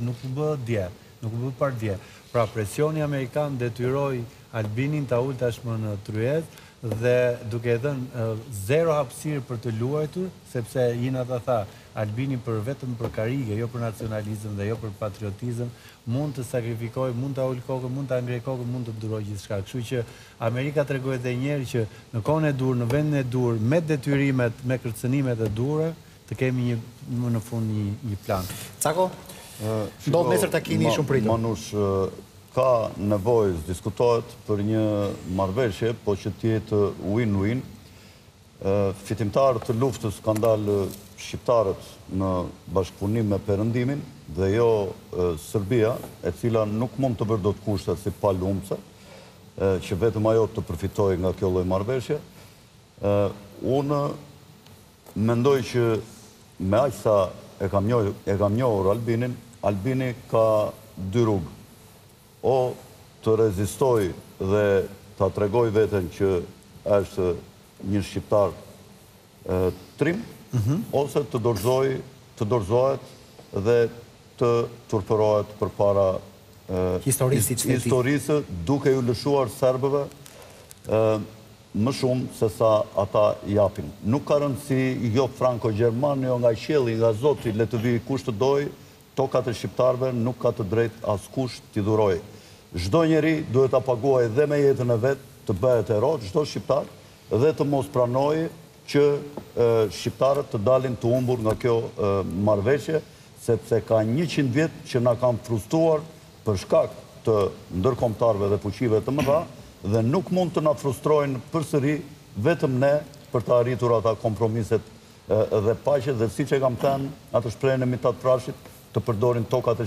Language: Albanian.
Nuk u bë dje, nuk u bë pardje. Pra presioni amerikan detyroi Albinin ta ul tashmë në tryezë dhe duke i dhënë zero hapësirë për të luajtur, sepse siç ta thashë, Albini për vetëm për karige, jo për nacionalizëm dhe jo për patriotizëm, mund të sakrifikojë, mund ta ulë kokën, mund ta ngrejë kokën, mund të durojë gjithçka. Kështu që Amerika tregoi edhe një herë që në kohën e duhur, në vendin e duhur, me detyrimet, me kërcënimet e duhura, Të kemi një më në fund një një plan. Çako, ndodh nesër takimi i shumëpritur. Manush, ka nevojë të diskutohet për një marrëveshje, po që të jetë win-win. Fitimtarë të luftës kanë dalë shqiptarët në bashkëpunim me Perëndimin dhe jo Serbia, e cila nuk mund të vërë dot kushte si palë humbëse, që vetëm ajo të përfitojë nga kjo lloj marrëveshje. Unë Mendoj që me aq sa e kam e kam njohur Albinin, Albini ka dy rrugë, o të rezistojë dhe ta tregojë veten që është një shqiptar trim, ose të dorëzojë, të dorëzohet dhe të turpërohet përpara historisë duke iu lëshuar serbëve më shumë se sa ata japin nuk ka rëndësi jo franko gjerman jo nga qielli nga zoti le të vijë kush të dojë tokat e shqiptarëve nuk ka të drejtë askush t'i dhurojë çdo njeri duhet ta paguajë dhe me jetën e vet të bëhet hero çdo shqiptar dhe të mos pranojë që shqiptarët të dalin të humbur nga kjo marrëveshje sepse ka njëqind vjet që na kanë frustruar për shkak të ndërkombëtarëve dhe fuqive të mëdha dhe nuk mund të na frustrojnë përsëri vetëm ne për të arritur ata kompromiset dhe paqet dhe siç e kam thënë atë shprehjen e Mit'hat Frashërit të përdorin tokat e